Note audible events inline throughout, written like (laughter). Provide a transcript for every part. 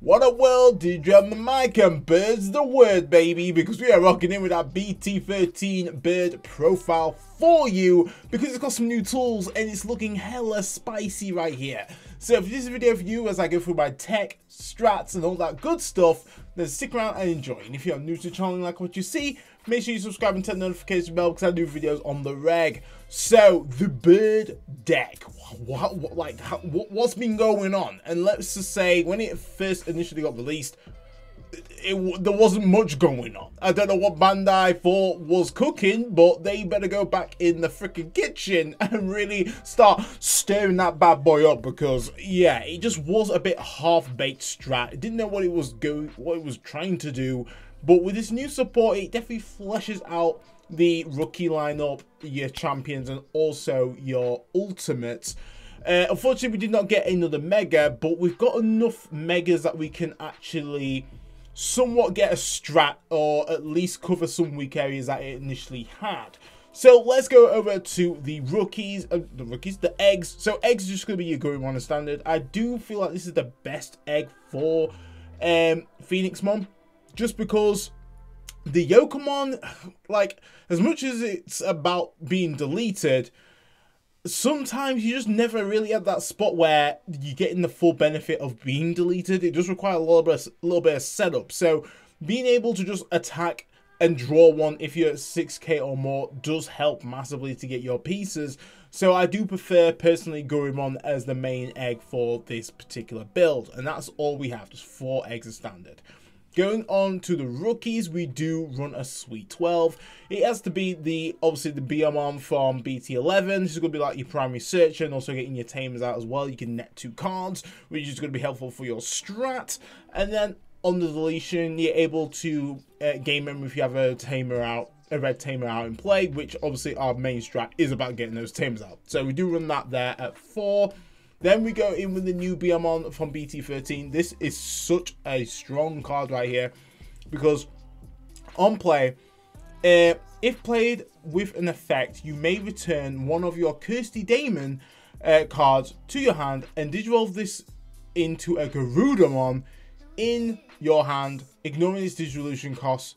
What a world, DJ on the mic and birds the word, baby, because we are rocking in with our BT13 bird profile for you because it's got some new tools and it's looking hella spicy right here. So if this is a video for you as I go through my tech, strats and all that good stuff, then stick around and enjoy. And if you're new to the channel and like what you see, make sure you subscribe and turn the notification bell because I do videos on the reg. So the bird deck, what, what like how, what, what's been going on? And let's just say when it first initially got released, it, there wasn't much going on. I don't know what Bandai thought was cooking, but they better go back in the freaking kitchen (laughs) and really start stirring that bad boy up because yeah, it just was a bit half-baked strat. Didn't know what it was going, what it was trying to do, but with this new support, it definitely fleshes out the rookie lineup, your champions, and also your ultimates. Uh, unfortunately, we did not get another mega, but we've got enough megas that we can actually somewhat get a strat or at least cover some weak areas that it initially had. So let's go over to the rookies, uh, the rookies, the eggs. So eggs is just going to be your Goemon standard. I do feel like this is the best egg for um, Phoenixmon, just because the Yokomon, (sighs) like, as much as it's about being deleted, sometimes you just never really at that spot where you're getting the full benefit of being deleted. It does require a little bit, a little bit of setup. So being able to just attack and draw one if you're at 6k or more does help massively to get your pieces. So I do prefer personally Goemon as the main egg for this particular build. And that's all we have, just four eggs as standard. Going on to the rookies, we do run a Sweet 12. It has to be the, obviously, the Biyomon from BT11. This is going to be like your primary searcher and also getting your tamers out as well. You can net two cards, which is going to be helpful for your strat. And then on the deletion, you're able to uh, gain memory if you have a tamer out a red tamer out in play, which obviously our main strat is about getting those tamers out. So we do run that there at 4. Then we go in with the new Biyomon from BT13. This is such a strong card right here because on play, uh, if played with an effect, you may return one of your Kirsty Damon uh, cards to your hand and digivolve this into a Garudamon in your hand, ignoring its digivolution costs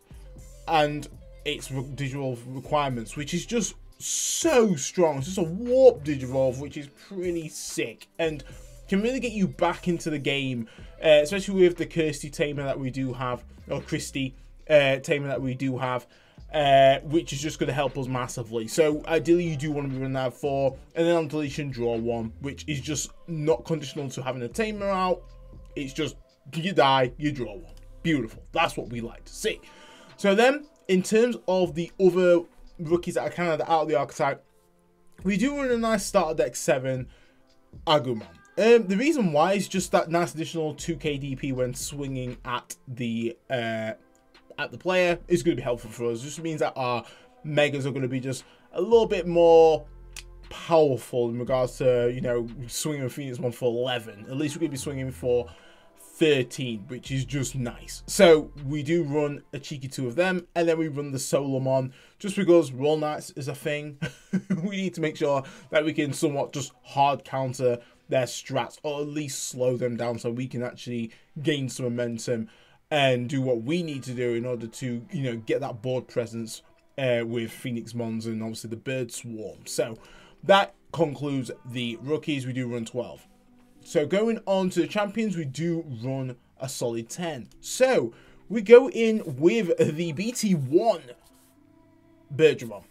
and its digital requirements, which is just so strong. It's just a warp Digivolve, which is pretty sick and can really get you back into the game, uh, especially with the Kirsty Tamer that we do have, or Kristy uh, Tamer that we do have, uh, which is just going to help us massively. So ideally you do want to be running that 4, and then on deletion draw one, which is just not conditional to having a Tamer out. It's just, you die, you draw one. Beautiful. That's what we like to see. So then, in terms of the other rookies that are kind of out of the archetype, we do run a nice starter deck 7 Agumon. Um, the reason why is just that nice additional 2k DP when swinging at the uh, at the player is going to be helpful for us. Just means that our megas are going to be just a little bit more powerful in regards to, you know, swinging a Phoenixmon for 11. At least we're going to be swinging for 13, which is just nice. So we do run a cheeky two of them, and then we run the Solomon, just because Royal Knights is a thing. (laughs) we need to make sure that we can somewhat just hard counter their strats, or at least slow them down so we can actually gain some momentum and do what we need to do in order to, you know, get that board presence uh, with Phoenixmons and obviously the Bird Swarm. So that concludes the rookies. We do run 12. So going on to the champions, we do run a solid 10. So we go in with the BT1 Birdramon.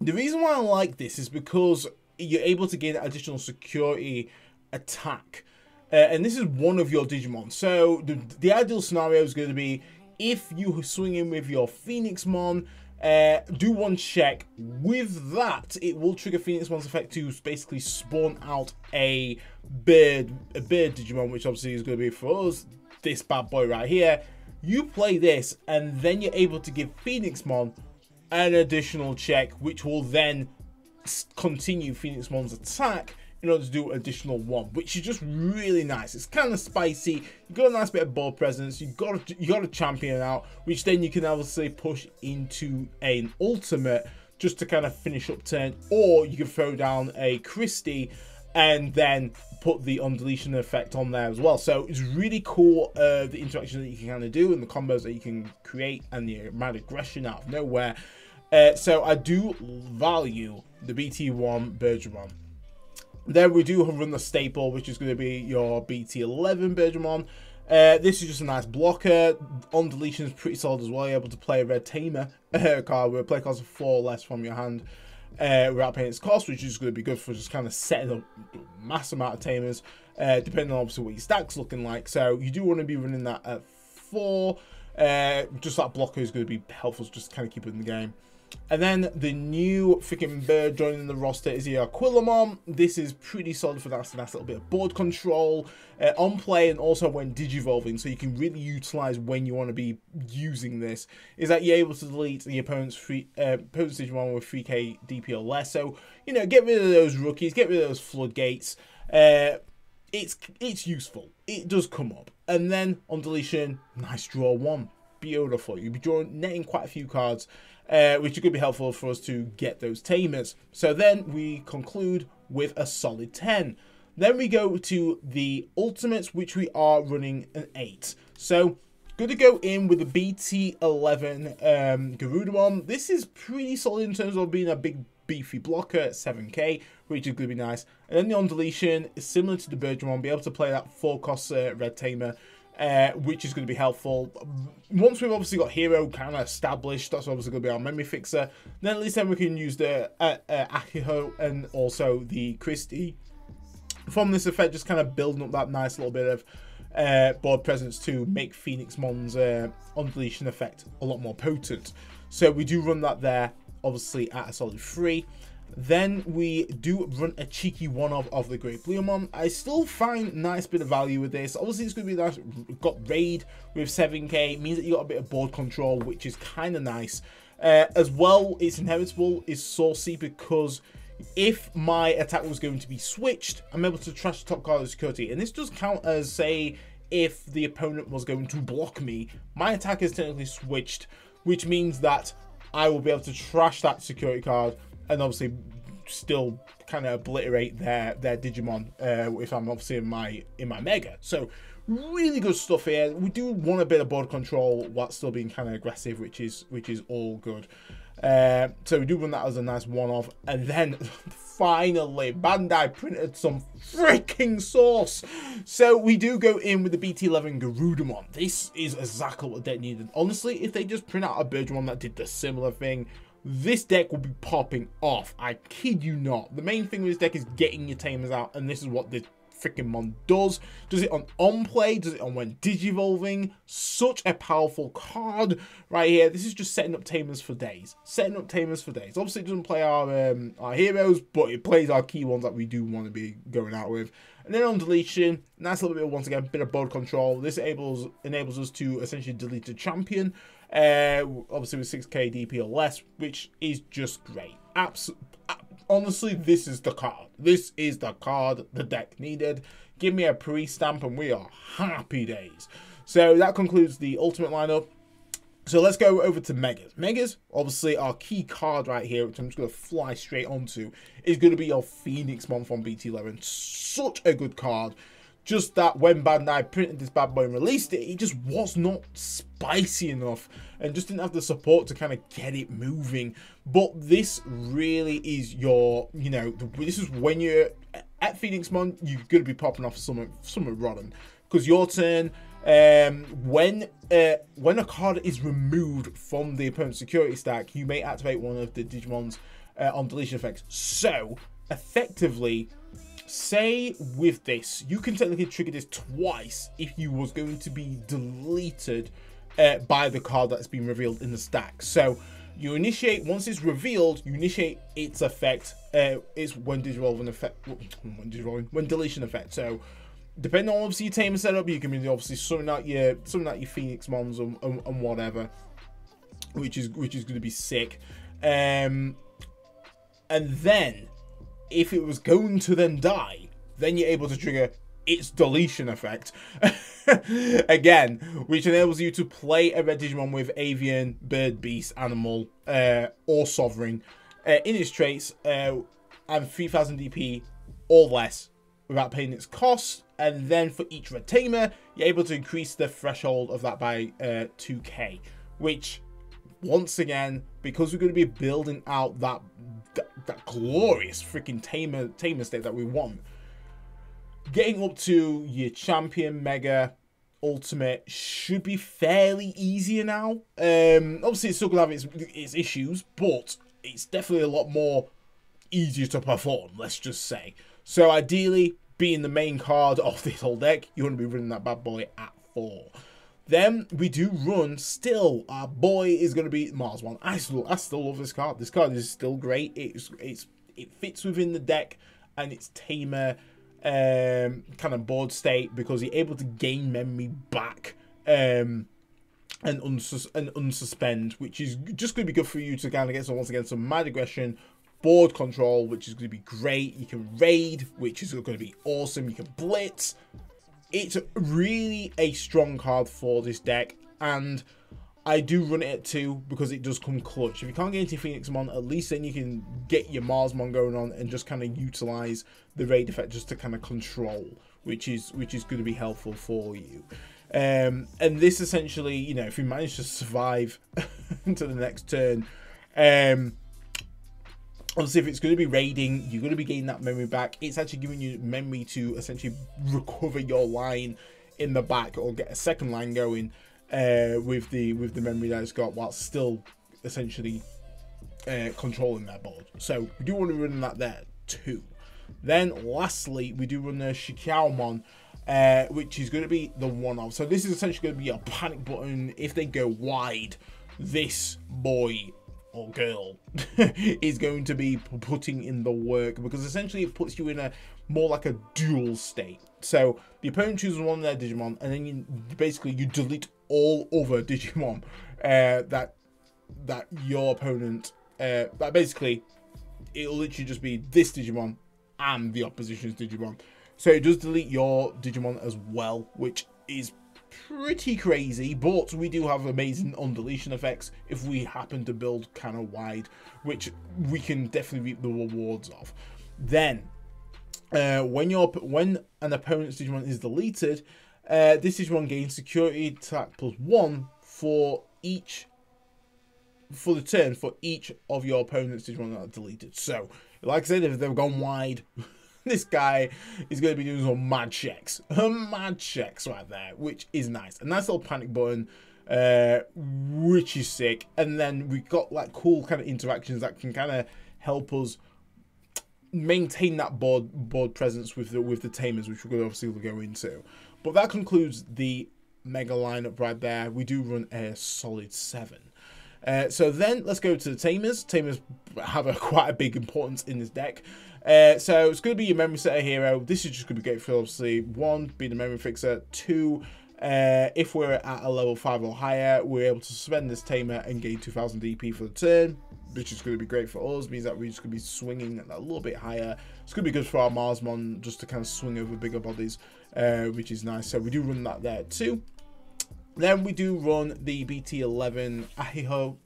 The reason why I like this is because you're able to gain additional security attack. Uh, and this is one of your Digimon. So the, the ideal scenario is going to be if you swing in with your Phoenixmon, uh, do one check. With that, it will trigger Phoenixmon's effect to basically spawn out a bird, a bird Digimon, which obviously is going to be for us, this bad boy right here. You play this, and then you're able to give Phoenixmon an additional check, which will then continue Phoenixmon's attack in order to do additional one, which is just really nice. It's kind of spicy. You got a nice bit of ball presence. You got a, you got a champion out, which then you can obviously push into an ultimate just to kind of finish up turn, or you can throw down a Kristy and then put the undeletion effect on there as well. So it's really cool uh, the interaction that you can kind of do and the combos that you can create and the amount of aggression out of nowhere. Uh, so I do value the BT1 Birdramon. Then we do have run the staple, which is going to be your BT11 Birdramon. Uh, this is just a nice blocker. On deletion is pretty solid as well. You're able to play a red tamer (laughs) uh, card where play cards of four less from your hand uh, without paying its cost, which is going to be good for just kind of setting up a mass amount of tamers, uh, depending on obviously what your stack's looking like. So you do want to be running that at four. Uh, just that blocker is going to be helpful, to just kind of keep it in the game. And then the new freaking bird joining the roster is the Aquilomon. This is pretty solid for that That's a little bit of board control uh, on play and also when digivolving. So you can really utilize when you want to be using this. Is that you're able to delete the opponent's free uh, opponent's Digimon with 3k DP or less. So you know, get rid of those rookies, get rid of those floodgates. Uh, it's it's useful. It does come up. And then on deletion, nice draw one. Beautiful. You'll be drawing netting quite a few cards uh, which could be helpful for us to get those tamers. So then we conclude with a solid 10. Then we go to the ultimates, which we are running an 8. So good to go in with the BT11 um, Garudamon. This is pretty solid in terms of being a big beefy blocker at 7k, which is going to be nice. And then the on deletion is similar to the Birdramon, be able to play that 4 cost uh, Red Tamer uh, which is going to be helpful. Once we've obviously got Hiro kind of established, that's obviously going to be our memory fixer. Then at least then we can use the uh, uh, Akiho and also the Kristy. From this effect, just kind of building up that nice little bit of uh, board presence to make Phoenixmon's uh, undeletion effect a lot more potent. So we do run that there, obviously at a solid 3. Then we do run a cheeky one-off of the Great Bluemon. I still find nice bit of value with this. Obviously, it's going to be nice. Got Raid with 7k. means that you got a bit of board control, which is kind of nice. Uh, as well, it's inheritable, is saucy because if my attack was going to be switched, I'm able to trash the top card of security. And this does count as, say, if the opponent was going to block me, my attack is technically switched, which means that I will be able to trash that security card and obviously still kind of obliterate their their Digimon uh, if I'm obviously in my in my Mega. So really good stuff here. We do want a bit of board control while still being kind of aggressive, which is which is all good. Uh, so we do run that as a nice one-off, and then (laughs) finally Bandai printed some freaking sauce. So we do go in with the BT11 Garudamon. This is exactly what they needed. Honestly, if they just print out a Birdramon that did the similar thing, this deck will be popping off. I kid you not. The main thing with this deck is getting your tamers out, and this is what this freaking mon does. Does it on on play? Does it on when digivolving? Such a powerful card right here. This is just setting up tamers for days. Setting up tamers for days. Obviously, it doesn't play our um, our heroes, but it plays our key ones that we do want to be going out with. And then on deletion, nice little bit once again, a bit of board control. This enables enables us to essentially delete a champion uh, obviously with 6k DP or less, which is just great. Absolutely. Honestly, this is the card. This is the card the deck needed. Give me a pre-stamp and we are happy days. So that concludes the ultimate lineup. So let's go over to Megas. Megas, obviously our key card right here, which I'm just going to fly straight onto, is going to be your Phoenixmon from BT11. Such a good card just that when Bandai printed this bad boy and released it, it just was not spicy enough and just didn't have the support to kind of get it moving. But this really is your, you know, this is when you're at Phoenixmon, you're going to be popping off some some rotten because your turn. Um, when uh, when a card is removed from the opponent's security stack, you may activate one of the Digimon's uh, on deletion effects. So effectively, say with this, you can technically trigger this twice if you was going to be deleted uh, by the card that's been revealed in the stack. So you initiate, once it's revealed, you initiate its effect. Uh, it's when digivolving effect, (tsk) when digivolving, when deletion effect. So depending on obviously your tamer setup, you can be obviously summon out your, summon out your Phoenix Mons and, and, and whatever, which is, which is going to be sick. Um, and then if it was going to then die, then you're able to trigger its deletion effect (laughs) again, which enables you to play a red Digimon with avian, bird, beast, animal, uh, or sovereign uh, in its traits uh, and 3000 DP or less without paying its cost. And then for each Red Tamer, you're able to increase the threshold of that by uh, 2k, which once again, because we're going to be building out that that, that glorious freaking tamer tamer state that we want, getting up to your champion mega ultimate should be fairly easier now. Um, obviously, it's still gonna have its, its issues, but it's definitely a lot more easier to perform. Let's just say. So ideally, being the main card (laughs) of this whole deck, you want to be running that bad boy at four. Then we do run still. Our boy is going to be Marsmon. I still, I still love this card. This card is still great. It's, it's, it fits within the deck and it's tamer um, kind of board state because you're able to gain memory back um, and, unsus- and unsuspend, which is just going to be good for you to kind of get some, once again some mad aggression, board control, which is going to be great. You can raid, which is going to be awesome. You can blitz. It's really a strong card for this deck, and I do run it at two because it does come clutch. If you can't get into Phoenixmon, at least then you can get your Marsmon going on and just kind of utilize the raid effect just to kind of control, which is which is going to be helpful for you. Um, and this essentially, you know, if you manage to survive (laughs) to the next turn, um, obviously if it's going to be raiding, you're going to be getting that memory back. It's actually giving you memory to essentially recover your line in the back or get a second line going uh, with the with the memory that it's got while still essentially uh, controlling that board. So we do want to run that there too. Then lastly, we do run the Zhuqiaomon, uh, which is going to be the one off. So this is essentially going to be a panic button. If they go wide, this boy or girl (laughs) is going to be putting in the work because essentially it puts you in a more like a dual state. So the opponent chooses one of their Digimon, and then you basically you delete all other (laughs) Digimon uh, that that your opponent. Uh, that basically it'll literally just be this Digimon and the opposition's Digimon. So it does delete your Digimon as well, which is pretty crazy, but we do have amazing undeletion effects if we happen to build kind of wide, which we can definitely reap the rewards of. Then, uh, when your when an opponent's Digimon is deleted, uh, this Digimon gains security attack plus one for each for the turn for each of your opponent's Digimon that are deleted. So, like I said, if they've gone wide, (laughs) this guy is going to be doing some mad checks. (laughs) mad checks right there, which is nice. A nice little panic button, uh, which is sick. And then we got like cool kind of interactions that can kind of help us maintain that board board presence with the with the tamers, which we're going to obviously go into. But that concludes the mega lineup right there. We do run a solid seven. Uh, so then let's go to the Tamers. Tamers have a (laughs) quite a big importance in this deck. Uh, so it's going to be your memory setter Hiro. This is just going to be great for obviously one, being the memory fixer. Two, uh, if we're at a level 5 or higher, we're able to suspend this tamer and gain 2000 DP for the turn, which is going to be great for us. Means that we're just going to be swinging a little bit higher. It's going to be good for our Marsmon just to kind of swing over bigger bodies, uh, which is nice. So we do run that there too. Then we do run the BT11 Ahiho,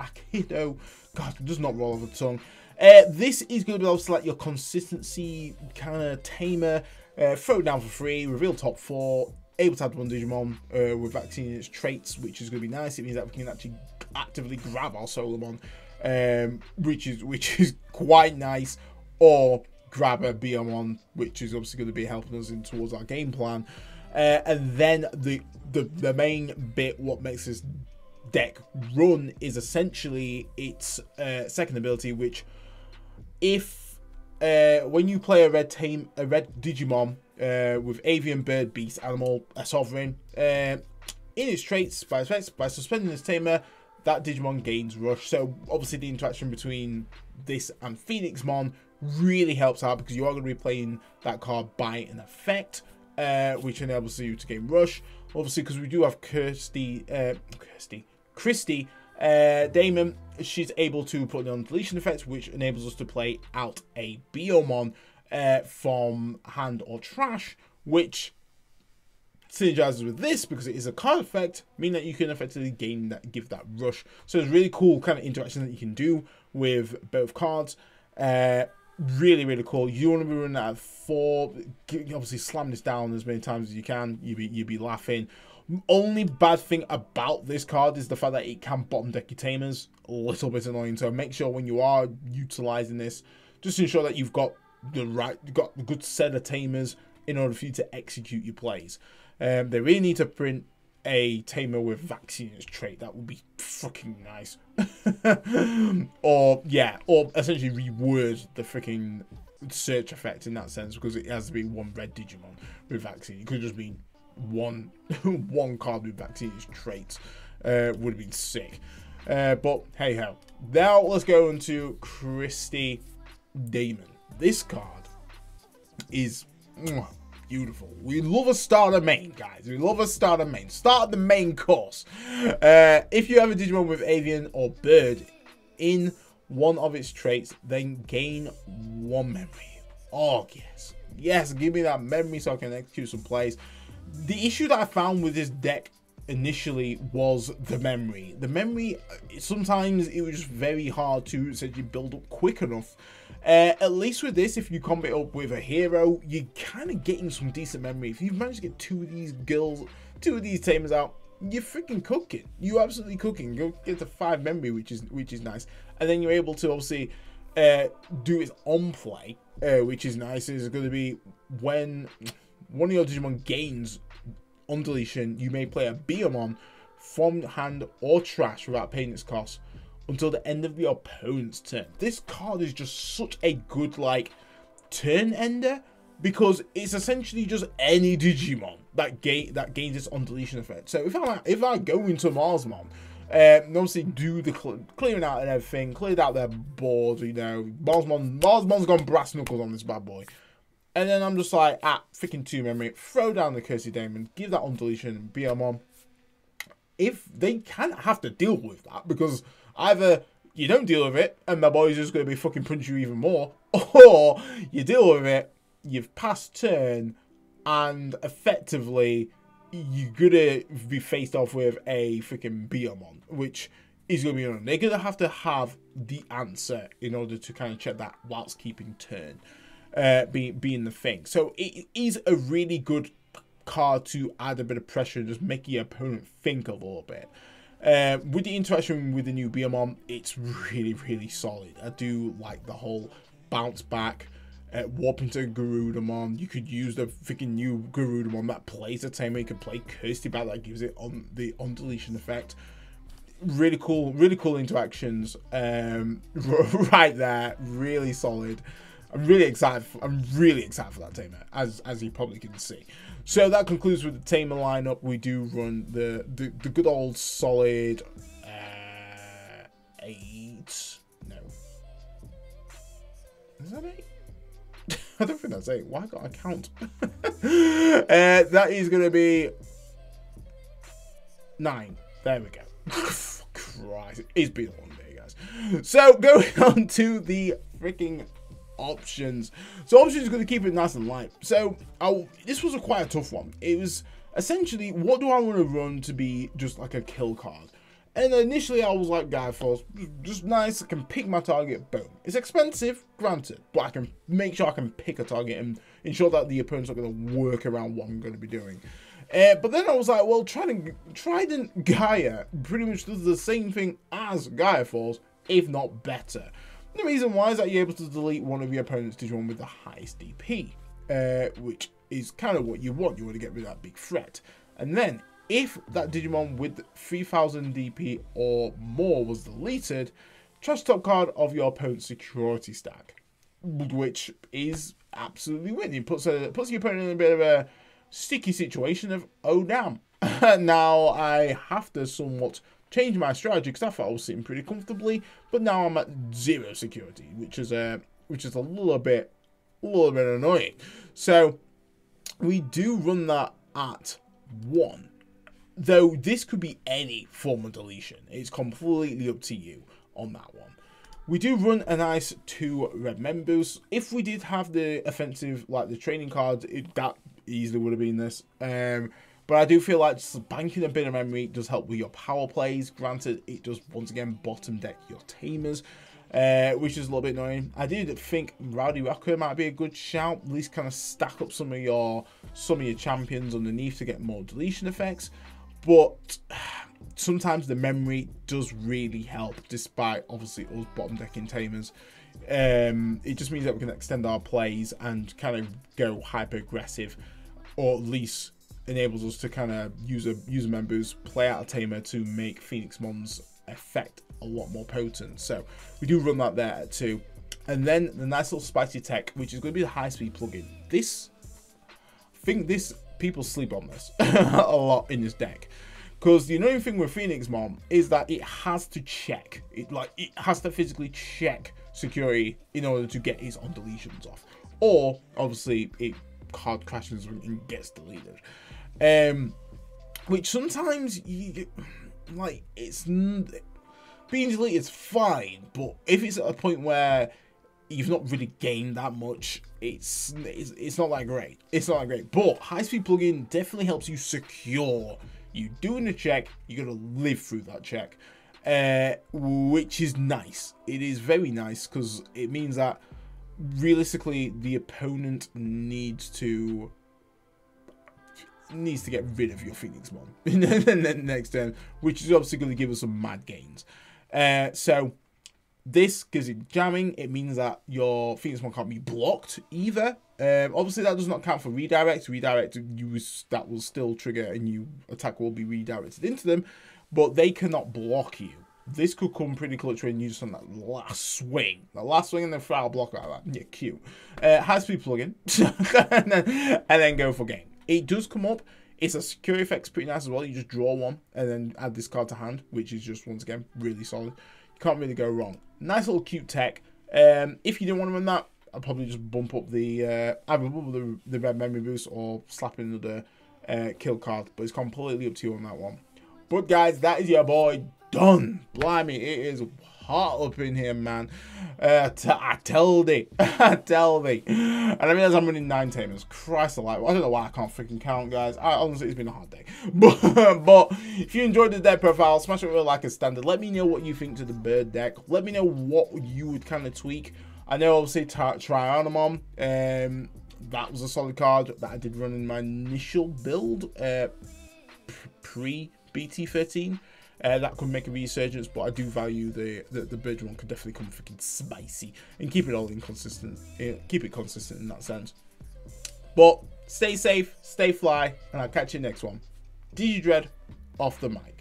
Akido. God, it does not roll off the tongue. Uh, this is going to be also like your consistency kind of tamer. Uh, throw it down for free, reveal top four, able to add one Digimon uh, with vaccine its traits, which is going to be nice. It means that we can actually actively grab our Solomon, um, which is which is quite nice, or grab a Biyomon, which is obviously going to be helping us in towards our game plan. Uh, and then the, the the main bit, what makes this deck run, is essentially its uh, second ability, which if uh, when you play a red team, a red Digimon uh, with avian, bird, beast, animal, a sovereign, uh, in its traits by effects by suspending this tamer, that Digimon gains rush. So obviously the interaction between this and Phoenixmon really helps out because you are going to be playing that card by an effect, uh, which enables you to gain rush. Obviously, because we do have Kirsty, uh, Kirsty, Kristy uh, Damon, she's able to put on deletion effects, which enables us to play out a Biyomon uh, from hand or trash, which synergizes with this because it is a card effect, meaning that you can effectively gain that, give that rush. So it's really cool kind of interaction that you can do with both cards. Uh, really, really cool. You want to be running at four. Obviously, slam this down as many times as you can. You be you be laughing. Only bad thing about this card is the fact that it can bottom deck your tamers. A little bit annoying. So make sure when you are utilizing this, just ensure that you've got the right, you've got a good set of tamers in order for you to execute your plays. Um, they really need to print a tamer with vaccines trait. That would be fucking nice. (laughs) or yeah, or essentially reword the freaking search effect in that sense because it has to be one red Digimon with vaccine. It could just be one (laughs) one card with vaccines traits. Uh, would have been sick. Uh, but hey ho. Now let's go into Kristy Damon. This card is beautiful. We love a starter main, guys. We love a starter main. Start the main course. Uh, if you have a Digimon with Avian or Bird in one of its traits, then gain one memory. Oh, yes. Yes, give me that memory so I can execute some plays. The issue that I found with this deck initially was the memory. The memory, sometimes it was just very hard to essentially build up quick enough. Uh, at least with this, if you combo it up with a Hiro, you're kind of getting some decent memory. If you've managed to get two of these girls, two of these tamers out, you're freaking cooking. You're absolutely cooking. You get to five memory, which is which is nice, and then you're able to obviously uh, do it on play, uh, which is nice. Is going to be when one of your Digimon gains on deletion, you may play a Biyomon from hand or trash without paying its cost until the end of the opponent's turn. This card is just such a good, like, turn ender because it's essentially just any Digimon that that gains this on deletion effect. So if I if I go into Marsmon, uh, obviously do the cl clearing out and everything, cleared out their board, you know, Marsmon Marsmon's gone brass knuckles on this bad boy. And then I'm just like, ah, freaking two memory, throw down the Cursey Damon, give that on deletion, and be on. If they can't have to deal with that, because either you don't deal with it, and my boy's just going to be fucking punch you even more, (laughs) or you deal with it, you've passed turn, and effectively you're gonna be faced off with a freaking Biyomon, which is gonna be on. They're gonna have to have the answer in order to kind of check that whilst keeping turn uh, being being the thing. So it is a really good card to add a bit of pressure and just make your opponent think a little bit. Uh, with the interaction with the new Biyomon, it's really, really solid. I do like the whole bounce back, uh, warp into Garudamon. You could use the freaking new Garudamon that plays the way you can play Kirsty back that gives it on the on deletion effect. Really cool, really cool interactions. Um, (laughs) right there, really solid. I'm really excited. For, I'm really excited for that tamer, as as you probably can see. So that concludes with the tamer lineup. We do run the the, the good old solid uh, eight. No, is that eight? (laughs) I don't think that's eight. Why got I count? (laughs) uh, that is going to be nine. There we go. (laughs) Christ, it's been a long day, guys. So going on to the freaking options. So options is going to keep it nice and light. So I'll, this was a quite a tough one. It was essentially, what do I want to run to be just like a kill card? And initially I was like, Gaia Force, just nice, I can pick my target, boom. It's expensive, granted, but I can make sure I can pick a target and ensure that the opponent's not going to work around what I'm going to be doing. Uh, but then I was like, well, Trident, Trident Gaia pretty much does the same thing as Gaia Force, if not better. The reason why is that you're able to delete one of your opponent's Digimon with the highest DP, uh, which is kind of what you want. You want to get rid of that big threat. And then, if that Digimon with 3000 DP or more was deleted, trash top card of your opponent's security stack, which is absolutely winning. Puts a puts your opponent in a bit of a sticky situation of oh damn. (laughs) now I have to somewhat changed my strategy because I thought I was sitting pretty comfortably, but now I'm at zero security, which is a which is a little bit a little bit annoying. So we do run that at one. Though this could be any form of deletion. It's completely up to you on that one. We do run a nice two red members. If we did have the offensive, like the training cards, it, that easily would have been this. Um, but I do feel like just banking a bit of memory does help with your power plays. Granted, it does once again bottom deck your tamers. uh, which is a little bit annoying. I did think Rowdy Rocker might be a good shout. At least kind of stack up some of your some of your champions underneath to get more deletion effects. But (sighs) sometimes the memory does really help, despite obviously us bottom decking tamers. Um, it just means that we can extend our plays and kind of go hyper aggressive, or at least enables us to kind of use a user members play out a tamer to make Phoenix Mons effect a lot more potent. So we do run that there too. And then the nice little spicy tech, which is going to be the high speed plugin. This, I think this people sleep on this (laughs) a lot in this deck. Because the annoying thing with Phoenixmon is that it has to check. It like it has to physically check security in order to get his on deletions off. Or obviously it hard crashes and gets deleted. Um which sometimes you like it's being deleted is fine, but if it's at a point where you've not really gained that much, it's it's, it's not that great. It's not that great. But high speed plugin definitely helps you secure you doing a check, you're to live through that check, uh, which is nice. It is very nice because it means that realistically the opponent needs to needs to get rid of your Phoenixmon (laughs) next turn, which is obviously going to give us some mad gains. Uh, so this gives it jamming. It means that your Phoenixmon can't be blocked either. Um, obviously, that does not count for redirect. Redirect, you that will still trigger a new attack will be redirected into them, but they cannot block you. This could come pretty clutch when you just on that last swing. The last swing and then foul block like that. Yeah, cute. Uh, high speed plugin. (laughs) and, then, and then go for game. It does come up. It's a secure effect's pretty nice as well. You just draw one and then add this card to hand, which is just once again really solid. You can't really go wrong. Nice little cute tech. Um, if you didn't want to run that, I'll probably just bump up the uh, either bump the, the red memory boost or slap in another uh, kill card. But it's completely up to you on that one. But guys, that is your boy done. Blimey, it is hot up in here, man. Uh, I tell thee. (laughs) I tell thee. And I realize I'm running nine tamers. Christ alive. I don't know why I can't freaking count, guys. I, honestly, it's been a hard day. (laughs) But, but if you enjoyed the deck profile, smash it with a like a standard. Let me know what you think to the bird deck. Let me know what you would kind of tweak I know obviously Trianomon, um, that was a solid card that I did run in my initial build uh, pre BT13. Uh, that could make a resurgence, but I do value the the, the bridge one could definitely come freaking spicy and keep it all inconsistent. Uh, keep it consistent in that sense. But stay safe, stay fly, and I'll catch you next one. Digi Dread off the mic.